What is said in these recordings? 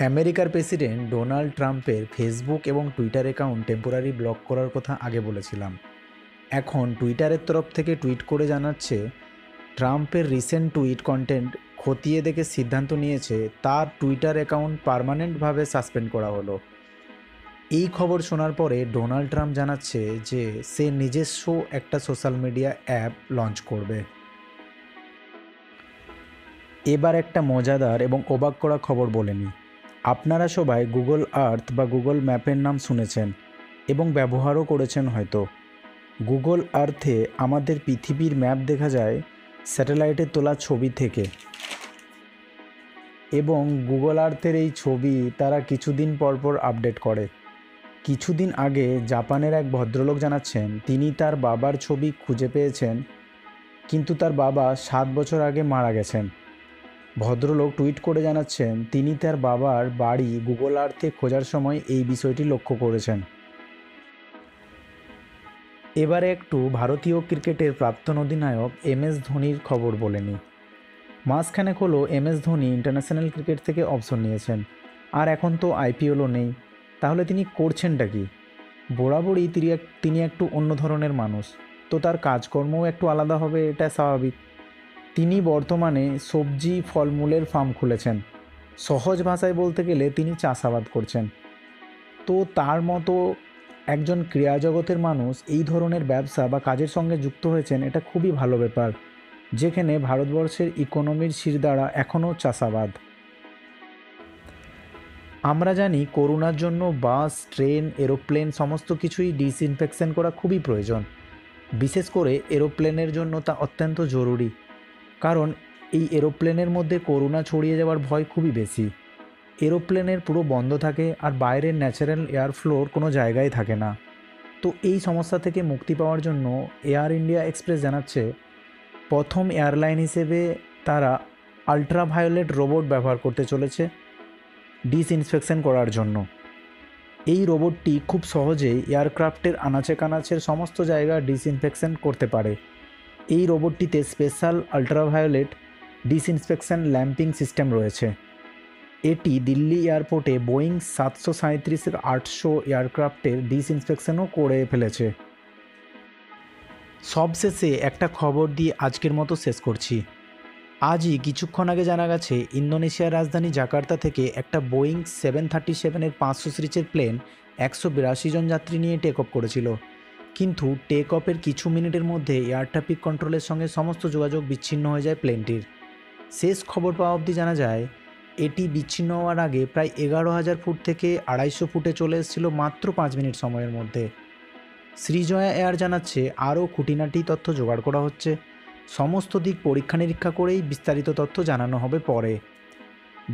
আমেরিকার president Donald ট্রাম্পের Facebook এবং টুইটার অ্যাকাউন্ট টেম্পোরারি ব্লক করার কথা আগে বলেছিলাম। এখন টুইটারের তরফ থেকে টুইট করে জানাচ্ছে, ট্রাম্পের রিসেন্ট টুইট কন্টেন্ট খতিয়ে দেখে সিদ্ধান্ত নিয়েছে, তার টুইটার অ্যাকাউন্ট পার্মানেন্টভাবে সাসপেন্ড করা হলো। এই খবর শোনার পরে ডোনাল্ড ট্রাম্প জানাচ্ছে যে, সে নিজস্ব একটা সোশ্যাল মিডিয়া অ্যাপ লঞ্চ করবে। এবার একটা মজাদার এবং অবাক করা খবর বলে নিই। আপনারা সবাই গুগল আর্থ বা গুগল ম্যাপের নাম শুনেছেন এবং ব্যবহারও করেছেন হয়তো। গুগল আর্থে আমাদের পৃথিবীর ম্যাপ দেখা যায় স্যাটেলাইটে তোলা ছবি থেকে। এবং গুগল আর্থের এই ছবি তারা কিছুদিন পর পর আপডেট করে। কিছুদিন আগে জাপানের এক ভদ্রলোক জানাচ্ছেন, তিনি তার বাবার ছবি খুঁজে পেয়েছেন, কিন্তু তার বাবা সাত বছর আগে মারা গেছেন। ভদ্রলোক টুইট করে জানাচ্ছেন, তিনি তার বাবার বাড়ি গুগল আর্থে খোঁজার সময় এই বিষয়টি লক্ষ্য করেছেন। এবারে একটু ভারতীয় ক্রিকেটের প্রাক্তন অধিনায়ক এম এস ধোনির খবর বলে নিই। মাঝখানে হলো M S Dhoni international cricket থেকে অবসর নিয়েছেন, আর এখন তো আইপিএলও নেই। তাহলে তিনি করছেনটা কি? বরাবরই তিনি একটু অন্য ধরনের মানুষ। তো তার কাজকর্মও একটু আলাদা হবে, এটা স্বাভাবিক। তিনি বর্তমানে সবজি ফলমূলের ফার্ম খুলেছেন। সহজ ভাষায় বলতে গেলে তিনি চাষাবাদ করছেন। তো তার মতো একজন ক্রীড়া জগতের মানুষ এই ধরনের ব্যবসা বা কাজের সঙ্গে যুক্ত হয়েছেন, এটা খুবই ভালো ব্যাপার, যেখানে ভারতবর্ষের ইকোনমির শিরদাঁড়া এখনও চাষাবাদ। আমরা জানি করোনার জন্য বাস, ট্রেন, এরোপ্লেন সমস্ত কিছুই ডিসইনফেকশন করা খুবই প্রয়োজন। বিশেষ করে এরোপ্লেনের জন্য তা অত্যন্ত জরুরি। কারণ এই এরোপ্লেনের মধ্যে করোনা ছড়িয়ে যাওয়ার ভয় খুবই বেশি। এরোপ্লেনের পুরো বন্ধ থাকে আর বাইরের ন্যাচারাল এয়ার ফ্লোর কোনো জায়গায় থাকে না। তো এই সমস্যা থেকে মুক্তি পাওয়ার জন্য এয়ার ইন্ডিয়া এক্সপ্রেস জানাচ্ছে, প্রথম এয়ারলাইন হিসেবে তারা আলট্রাভায়োলেট রোবট ব্যবহার করতে চলেছে ডিসইনফেকশন করার জন্য। এই রোবটটি খুব সহজেই এয়ারক্রাফটের আনাচে কানাচের সমস্ত জায়গা ডিসইনফেকশন করতে পারে। এই রোবটটিতে special ultraviolet disinfection lamping system রয়েছে। এটি দিল্লি এয়ারপোর্টে বোয়িং সাতশো সাঁত্রিশের আটশো এয়ারক্রাফটের ডিসইনফেকশনও করে ফেলেছে। সবশেষে একটা খবর দিয়ে আজকের মতো শেষ করছি। আজই কিছুক্ষণ আগে জানা গেছে, ইন্দোনেশিয়ার রাজধানী জাকার্তা থেকে একটা বোয়িং সেভেন থার্টি সেভেনের পাঁচশো সিরিজের প্লেন একশো বিরাশি জন যাত্রী নিয়ে টেক অফ করেছিল। কিন্তু টেক অফের কিছু মিনিটের মধ্যে এয়ার ট্রাফিক কন্ট্রোলের সঙ্গে সমস্ত যোগাযোগ বিচ্ছিন্ন হয়ে যায় প্লেনটির শেষ খবর পাওয়া অবধি জানা যায়, এটি বিচ্ছিন্ন হওয়ার আগে প্রায় এগারো হাজার ফুট থেকে আড়াইশো ফুটে চলে এসেছিল মাত্র পাঁচ মিনিট সময়ের মধ্যে। শ্রীজয়া এয়ার জানাচ্ছে, আরও খুঁটিনাটি তথ্য জোগাড় করা হচ্ছে। সমস্ত দিক পরীক্ষা নিরীক্ষা করেই বিস্তারিত তথ্য জানানো হবে পরে।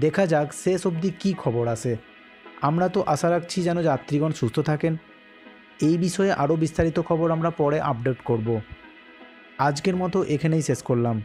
দেখা যাক শেষ অবধি কী খবর আসে। আমরা তো আশা রাখছি যেন যাত্রীগণ সুস্থ থাকেন। এই বিষয়ে আরও বিস্তারিত খবর আমরা পরে আপডেট করব। আজকের মতো এখানেই শেষ করলাম।